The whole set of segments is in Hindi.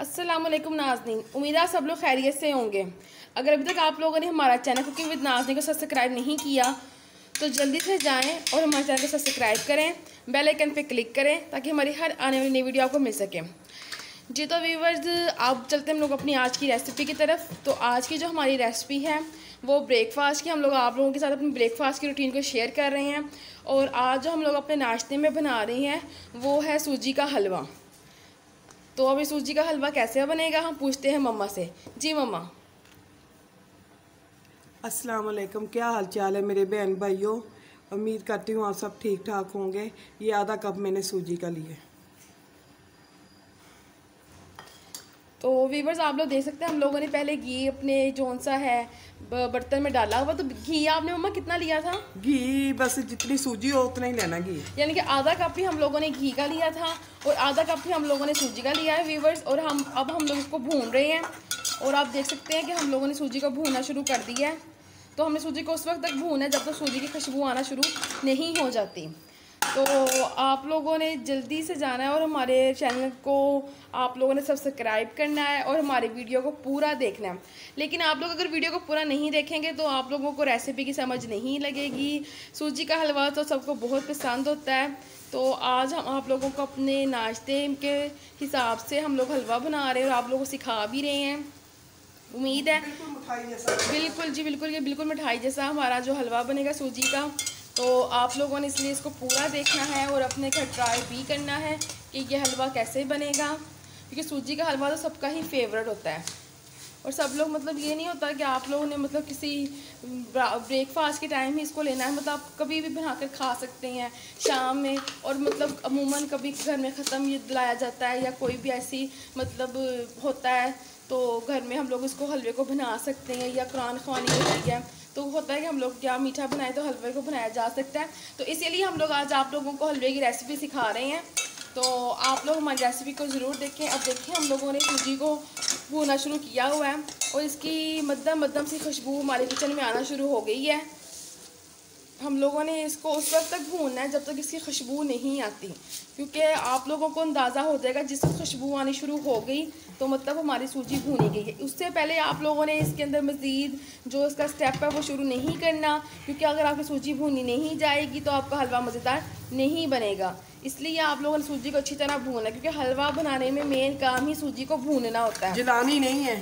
वालेकुम नाजनीन। उम्मीद है सब लोग खैरियत से होंगे। अगर अभी तक आप लोगों ने हमारा चैनल कुकिंग विद नाजनी को सब्सक्राइब नहीं किया तो जल्दी से जाएँ और हमारे चैनल को सब्सक्राइब करें बेल आइकन पे क्लिक करें, ताकि हमारी हर आने वाली नई वीडियो आपको मिल सके। जी तो व्यूवर्स आप चलते हैं हम लोग अपनी आज की रेसिपी की तरफ़। तो आज की जो हमारी रेसिपी है, वो ब्रेकफास्ट की। हम लोग आप लोगों के साथ अपनी ब्रेकफास्ट की रूटीन को शेयर कर रहे हैं। और आज जो हम लोग अपने नाश्ते में बना रहे हैं, वो है सूजी का हलवा। तो अभी सूजी का हलवा कैसे बनेगा, हम पूछते हैं मम्मा से। जी मम्मा। अस्सलाम वालेकुम क्या हाल चाल है मेरे बहन भाइयों? उम्मीद करती हूँ आप सब ठीक ठाक होंगे। ये आधा कप मैंने सूजी का लिए तो वीवर्स आप लोग देख सकते हैं हम लोगों ने पहले घी अपने जौन सा है बर्तन में डाला हुआ तो घी आपने मम्मा कितना लिया था? घी बस जितनी सूजी हो उतना ही लेना घी। यानी कि आधा कप ही हम लोगों ने घी का लिया था और आधा कप ही हम लोगों ने सूजी का लिया है वीवर्स और हम अब हम लोग इसको भून रहे हैं और आप देख सकते हैं कि हम लोगों ने सूजी को भूनना शुरू कर दिया है। तो हमने सूजी को उस वक्त तक भूना है जब तक तो सूजी की खुशबू आना शुरू नहीं हो जाती। तो आप लोगों ने जल्दी से जाना है और हमारे चैनल को आप लोगों ने सब्सक्राइब करना है और हमारी वीडियो को पूरा देखना है। लेकिन आप लोग अगर वीडियो को पूरा नहीं देखेंगे तो आप लोगों को रेसिपी की समझ नहीं लगेगी। सूजी का हलवा तो सबको बहुत पसंद होता है। तो आज हम आप लोगों को अपने नाश्ते के हिसाब से हम लोग हलवा बना रहे हैं और आप लोगों को सिखा भी रहे हैं। उम्मीद है। बिल्कुल जी बिल्कुल ये बिल्कुल मिठाई जैसा हमारा जो हलवा बनेगा सूजी का। तो आप लोगों ने इसलिए इसको पूरा देखना है और अपने घर ट्राई भी करना है कि ये हलवा कैसे बनेगा। क्योंकि सूजी का हलवा तो सबका ही फेवरेट होता है। और सब लोग मतलब ये नहीं होता कि आप लोगों ने मतलब किसी ब्रेकफास्ट के टाइम ही इसको लेना है। मतलब आप कभी भी बना कर खा सकते हैं शाम में और मतलब अमूमन कभी घर में ख़त्म ये लाया जाता है या कोई भी ऐसी मतलब होता है तो घर में हम लोग इसको हलवे को बना सकते हैं या कुरान खानी होती है। तो होता है कि हम लोग क्या मीठा बनाए तो हलवे को बनाया जा सकता है। तो इसीलिए हम लोग आज आप लोगों को हलवे की रेसिपी सिखा रहे हैं। तो आप लोग हमारी रेसिपी को ज़रूर देखें। अब देखें हम लोगों ने सूजी को भूना शुरू किया हुआ है और इसकी मध्यम मध्यम सी खुशबू हमारे किचन में आना शुरू हो गई है। हम लोगों ने इसको उस वक्त तक भूनना है जब तक इसकी खुशबू नहीं आती। क्योंकि आप लोगों को अंदाज़ा हो जाएगा जिस वक्त खुशबू आनी शुरू हो गई तो मतलब हमारी सूजी भूनी गई है। उससे पहले आप लोगों ने इसके अंदर मज़ीद जो इसका स्टेप है, वो शुरू नहीं करना। क्योंकि अगर आपकी सूजी भूनी नहीं जाएगी तो आपका हलवा मज़ेदार नहीं बनेगा। इसलिए आप लोगों ने सूजी को अच्छी तरह भूनना क्योंकि हलवा बनाने में मेन काम ही सूजी को भूनना होता है। जलानी नहीं है।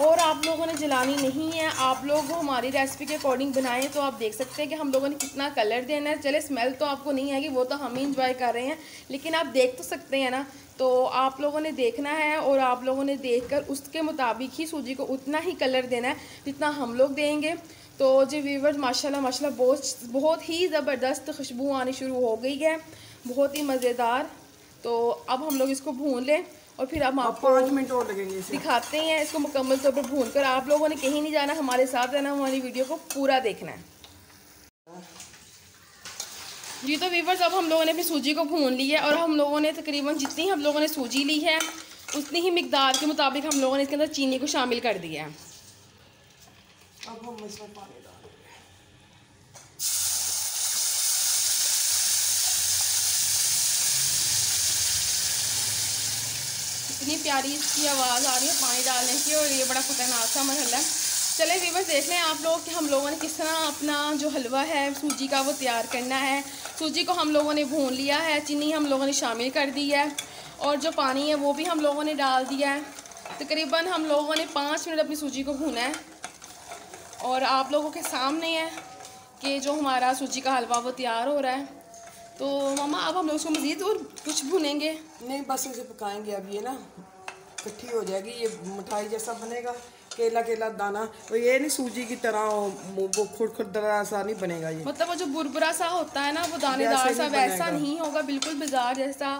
और आप लोगों ने जलानी नहीं है, आप लोग हमारी रेसिपी के अकॉर्डिंग बनाएँ तो आप देख सकते हैं कि हम लोगों ने कितना कलर देना है। चले स्मेल तो आपको नहीं आएगी, वो तो हम ही इंजॉय कर रहे हैं, लेकिन आप देख तो सकते हैं ना। तो आप लोगों ने देखना है और आप लोगों ने देखकर उसके मुताबिक ही सूजी को उतना ही कलर देना है जितना हम लोग देंगे। तो जी व्यूवर्स माशाल्लाह माशाल्लाह, बहुत बहुत ही ज़बरदस्त खुशबू आनी शुरू हो गई है, बहुत ही मज़ेदार। तो अब हम लोग इसको भून लें। और फिर अब आपको पाँच मिनट और लगेंगे दिखाते हैं इसको मुकम्मल तौर पर भून कर। आप लोगों ने कहीं नहीं जाना हमारे साथ रहना हमारी वीडियो को पूरा देखना है। जी तो वीवर्स अब हम लोगों ने अपनी सूजी को भून ली है और हम लोगों ने तकरीबन जितनी हम लोगों ने सूजी ली है उतनी ही मकदार के मुताबिक हम लोगों ने इसके अंदर चीनी को शामिल कर दिया है। अब हम इसमें पानी इतनी प्यारी इसकी आवाज़ आ रही है, पानी डालने की और ये बड़ा खतरनाक सा मरहल है। चले वीवर देख लें आप लोग कि हम लोगों ने किस तरह अपना जो हलवा है, सूजी का वो तैयार करना है। सूजी को हम लोगों ने भून लिया है, चीनी हम लोगों ने शामिल कर दी है और जो पानी है वो भी हम लोगों ने डाल दिया है। तकरीबन हम लोगों ने पाँच मिनट अपनी सूजी को भूना है और आप लोगों के सामने है कि जो हमारा सूजी का हलवा वो तैयार हो रहा है। तो मामा अब हम लोग उसको मज़ीद और कुछ भुनेंगे। नहीं बस उसे पकाएँगे अब ये ना इकट्ठी हो जाएगी ये मिठाई जैसा बनेगा केला केला दाना। तो ये नहीं सूजी की तरह वो खुड़ खुद सा नहीं बनेगा ये। मतलब वो जो बुरबुरा सा होता है ना वो दानेदार सा वैसा नहीं होगा बिल्कुल बाज़ार जैसा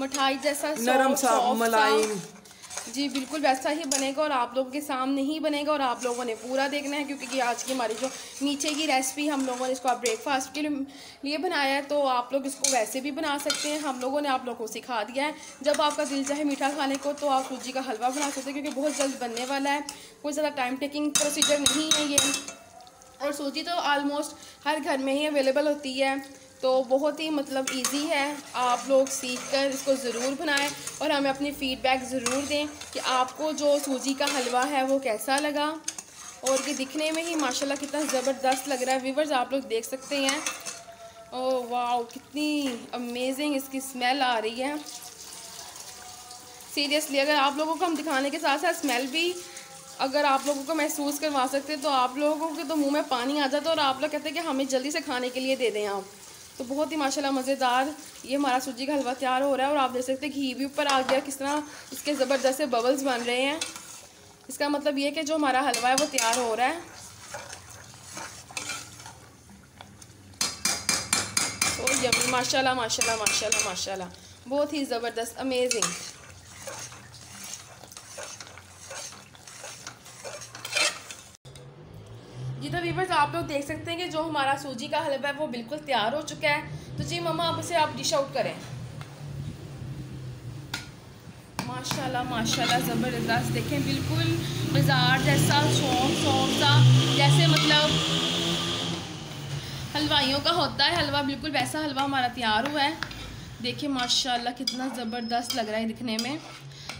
मिठाई जैसा नरम सा मलाई जी, बिल्कुल वैसा ही बनेगा और आप लोगों के सामने ही बनेगा और आप लोगों ने पूरा देखना है क्योंकि आज की हमारी जो नीचे की रेसिपी हम लोगों ने इसको आप ब्रेकफास्ट के लिए बनाया है तो आप लोग इसको वैसे भी बना सकते हैं। हम लोगों ने आप लोगों को सिखा दिया है। जब आपका दिल चाहे मीठा खाने को तो आप सूजी का हलवा बना सकते हैं क्योंकि बहुत जल्द बनने वाला है। कोई ज़्यादा टाइम टेकिंग प्रोसीजर नहीं है ये। और सूजी तो आलमोस्ट हर घर में ही अवेलेबल होती है। तो बहुत ही मतलब इजी है आप लोग सीख कर इसको ज़रूर बनाएँ और हमें अपनी फ़ीडबैक ज़रूर दें कि आपको जो सूजी का हलवा है वो कैसा लगा। और ये दिखने में ही माशाल्लाह कितना ज़बरदस्त लग रहा है। वीवर्स आप लोग देख सकते हैं। ओ वाह कितनी अमेजिंग इसकी स्मेल आ रही है। सीरियसली अगर आप लोगों को हम दिखाने के साथ साथ स्मेल भी अगर आप लोगों को महसूस करवा सकते तो आप लोगों के तो मुँह में पानी आ जाता और आप लोग कहते हैं कि हमें जल्दी से खाने के लिए दे दें आप। तो बहुत ही माशाल्लाह मज़ेदार ये हमारा सूजी का हलवा तैयार हो रहा है और आप देख सकते हैं घी भी ऊपर आ गया, किस तरह इसके ज़बरदस्त से बबल्स बन रहे हैं। इसका मतलब ये कि जो हमारा हलवा है वो तैयार हो रहा है। तो यमी माशाल्लाह माशाल्लाह माशाल्लाह माशाल्लाह, बहुत ही ज़बरदस्त अमेजिंग जी तो वीवर्स आप लोग देख सकते हैं कि जो हमारा सूजी का हलवा है, वो बिल्कुल तैयार हो चुका है। तो जी मम्मा, आप उसे आप डिश आउट करें। माशाल्लाह माशाल्लाह, ज़बरदस्त। देखें, बिल्कुल बाज़ार जैसा सॉफ्ट सॉफ्ट सा, जैसे मतलब हलवाइयों का होता है। हलवा बिल्कुल वैसा हलवा हमारा तैयार हुआ है। देखिए माशाल्लाह, कितना ज़बरदस्त लग रहा है दिखने में।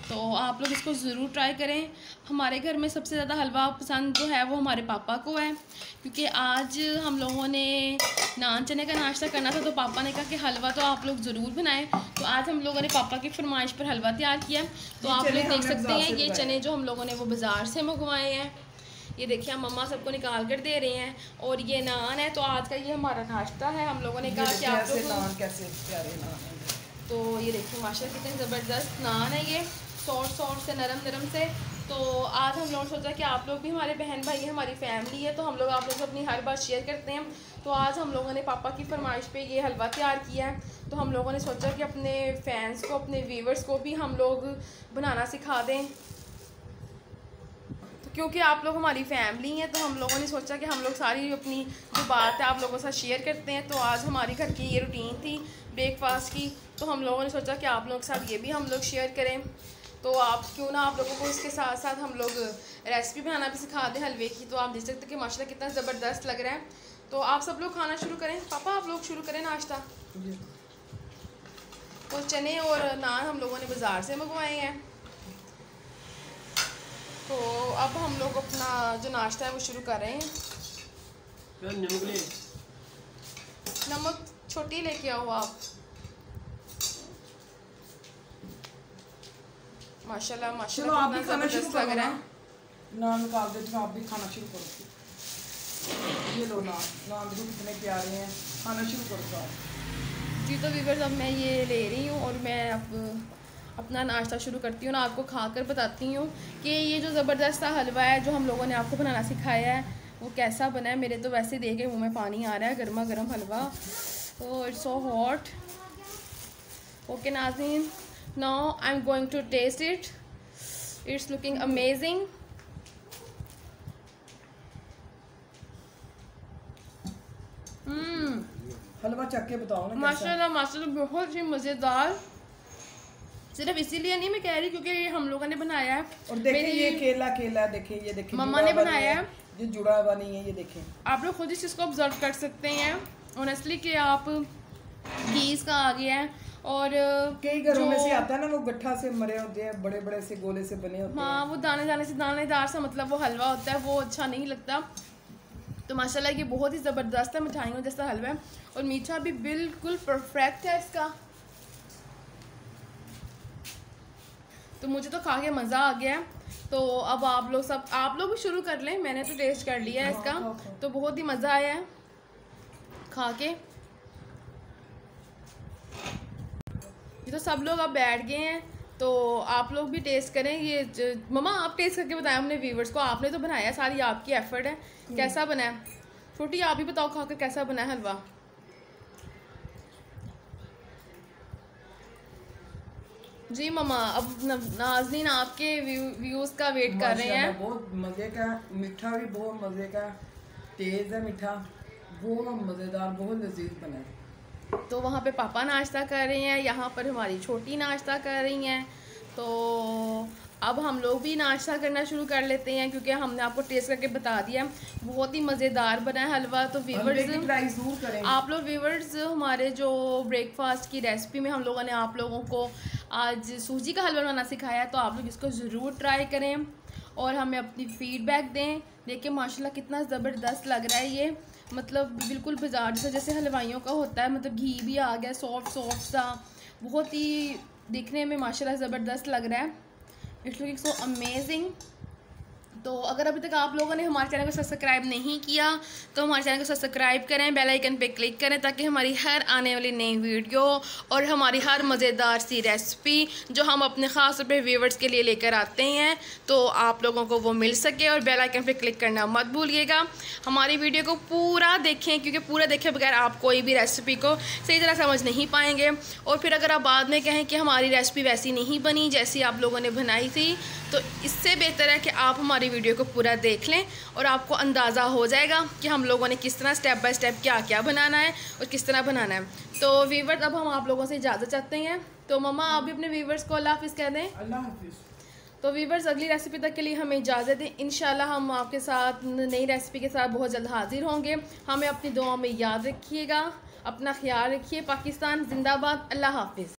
तो आप लोग इसको ज़रूर ट्राई करें। हमारे घर में सबसे ज़्यादा हलवा पसंद जो है वो हमारे पापा को है क्योंकि आज हम लोगों ने नान चने का नाश्ता करना था तो पापा ने कहा कि हलवा तो आप लोग ज़रूर बनाएँ। तो आज हम लोगों ने पापा की फरमाइश पर हलवा तैयार किया। तो आप लोग देख सकते हैं ये चने जो हम लोगों ने वो बाज़ार से मंगवाए हैं। ये देखिए हम मम्मा सबको निकाल कर दे रहे हैं और ये नान है। तो आज का ये हमारा नाश्ता है। हम लोगों ने कहा कि आप लोग कैसे तो ये देखिए माशा कितने ज़बरदस्त नान है ये। सॉफ्ट सॉफ्ट से, नरम नरम से। तो आज हम लोगों सोचा कि आप लोग भी हमारे बहन भाई हैं, हमारी फैमिली है तो हम लोग आप लोग अपनी हर बात शेयर करते हैं। तो आज हम लोगों ने पापा की फरमाइश पे ये हलवा तैयार किया है। तो हम लोगों ने सोचा कि अपने फैंस को, अपने व्यूवर्स को भी हम लोग बनाना सिखा दें। तो क्योंकि आप लोग हमारी फैमिली हैं तो हम लोगों ने सोचा कि हम लोग सारी अपनी जो बात है आप लोगों के साथ शेयर करते हैं। तो आज हमारी घर की ये रूटीन थी ब्रेकफास्ट की। तो हम लोगों ने सोचा कि आप लोग के साथ ये भी हम लोग शेयर करें। तो आप क्यों ना आप लोगों को इसके साथ साथ हम लोग रेसिपी बनाना भी सिखा दें हलवे की। तो आप देख सकते हैं कि माशाल्लाह कितना ज़बरदस्त लग रहा है। तो आप सब लोग खाना शुरू करें। पापा आप लोग शुरू करें नाश्ता। तो चने और नान हम लोगों ने बाज़ार से मंगवाए हैं। तो अब हम लोग अपना जो नाश्ता है वो शुरू कर रहे हैं। नमक छोटी लेके आओ आप। माशाल्लाह माशाल्लाह आप भी खाना शुरू लग रहा है। नान निकाल देती हूँ आप भी खाना शुरू करो। ये लो नान। नान देखो कितने प्यारे हैं। खाना शुरू करो साथ जी तो वीवर्स अब मैं ये ले रही हूँ और मैं अब अपना नाश्ता शुरू करती हूँ ना आपको खा कर बताती हूँ कि ये जो ज़बरदस्त सा हलवा है जो हम लोगों ने आपको बनाना सिखाया है वो कैसा बना है। मेरे तो वैसे देख के मुँह में पानी आ रहा है गर्मा गर्म हलवा। तो it's so hot okay Nazeen now I'm going to taste it. It's looking amazing. हम्म हलवा चख के बताओ ना माशाल्लाह माशाल्लाह बहुत ही मज़ेदार। सिर्फ़ इसीलिए नहीं मैं कह रही क्योंकि ये हम लोगों ने बनाया है। और देखिए ये केला केला देखिए ये देखिए मम्मा ने बनाया है। ये जुड़ा हुआ नहीं है ये देखें। आप लोग खुद इस चीज़ को ऑब्ज़र्व कर सकते हैं। ऑनेस्टली कि आप घी इसका आ गया है। और कई घरों में से आता है ना वो गट्ठा से मरे होते हैं बड़े बड़े से गोले से बने होते हाँ वो दाने दाने से दानेदार सा मतलब वो हलवा होता है वो अच्छा नहीं लगता। तो माशाल्लाह ये बहुत ही ज़बरदस्त है मिठाइयों जैसा हलवा है। और मीठा भी बिल्कुल परफेक्ट है इसका। तो मुझे तो खा के मज़ा आ गया है। तो अब आप लोग सब आप लोग भी शुरू कर लें। मैंने तो टेस्ट कर लिया है इसका। हाँ, हाँ, हाँ। तो बहुत ही मज़ा आया है खा के। ये तो सब लोग अब बैठ गए हैं तो आप लोग भी टेस्ट करें ये ममा आप टेस्ट करके बताएँ हमने व्यूवर्स को आपने तो बनाया सारी आपकी एफर्ट है। कैसा बना है? छोटी आप ही बताओ खाकर कैसा बना है हलवा? जी ममा अब नाजनीन आपके व्यूज़ का वेट कर रहे हैं। बहुत मज़े का मीठा भी बहुत मज़े का तेज़ है मीठा बहुत मज़ेदार बहुत लजीज बना है। तो वहाँ पे पापा नाश्ता कर रहे हैं यहाँ पर हमारी छोटी नाश्ता कर रही हैं। तो अब हम लोग भी नाश्ता करना शुरू कर लेते हैं क्योंकि हमने आपको टेस्ट करके बता दिया। बहुत ही मज़ेदार बना है हलवा। तो व्यूवर्स आप लोग व्यूवर्स हमारे जो ब्रेकफास्ट की रेसिपी में हम लोगों ने आप लोगों को आज सूजी का हलवा बनाना सिखाया है तो आप लोग इसको ज़रूर ट्राई करें। और हमें अपनी फीडबैक दें। देखिए माशाल्लाह कितना ज़बरदस्त लग रहा है ये। मतलब बिल्कुल बाज़ार जैसे जैसे हलवाइयों का होता है मतलब घी भी आ गया सॉफ्ट सॉफ्ट सा। बहुत ही देखने में माशाल्लाह ज़बरदस्त लग रहा है। इट्स लुकिंग सो अमेजिंग तो अगर अभी तक आप लोगों ने हमारे चैनल को सब्सक्राइब नहीं किया तो हमारे चैनल को सब्सक्राइब करें, बेल आइकन पे क्लिक करें ताकि हमारी हर आने वाली नई वीडियो और हमारी हर मज़ेदार सी रेसिपी जो हम अपने ख़ास तौर पर व्यूवर्स के लिए लेकर आते हैं तो आप लोगों को वो मिल सके और बेल आइकन पर क्लिक करना मत भूलिएगा। हमारी वीडियो को पूरा देखें, क्योंकि पूरा देखे बगैर आप कोई भी रेसिपी को सही तरह समझ नहीं पाएँगे। और फिर अगर आप बाद में कहें कि हमारी रेसिपी वैसी नहीं बनी जैसी आप लोगों ने बनाई थी तो इससे बेहतर है कि आप हमारी वीडियो को पूरा देख लें और आपको अंदाज़ा हो जाएगा कि हम लोगों ने किस तरह स्टेप बाय स्टेप क्या क्या बनाना है और किस तरह बनाना है। तो वीवर्स अब हम आप लोगों से इजाज़त चाहते हैं। तो मम्मा आप भी अपने वीवर्स को अल्लाह हाफिज़ कह दें। तो वीवर्स अगली रेसिपी तक के लिए हमें इजाज़त दें। इन हम आपके साथ नई रेसिपी के साथ बहुत जल्द हाजिर होंगे। हमें अपनी दुआ में याद रखिएगा अपना ख्याल रखिए। पाकिस्तान जिंदाबाद। अल्लाह हाफिज़।